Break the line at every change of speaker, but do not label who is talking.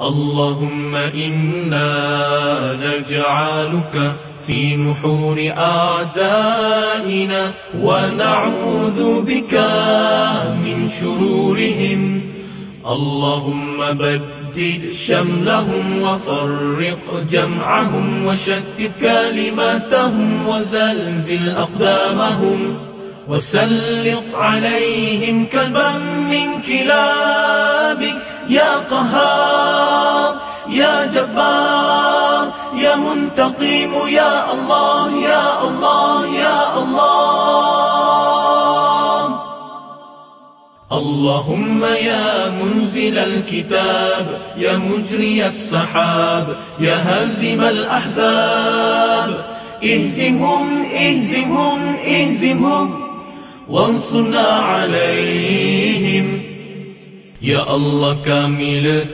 اللهم إنا نجعلك في نحور أعدائنا ونعوذ بك من شرورهم. اللهم بدد شملهم وفرق جمعهم وشتت كلماتهم وزلزل أقدامهم وسلط عليهم كلبا من كلابك يا قهار. يا جبار يا منتقم يا الله يا الله يا الله. اللهم يا منزل الكتاب يا مجري السحاب يا هازم الأحزاب. اهزمهم اهزمهم اهزمهم وانصرنا عليهم. يا الله كامل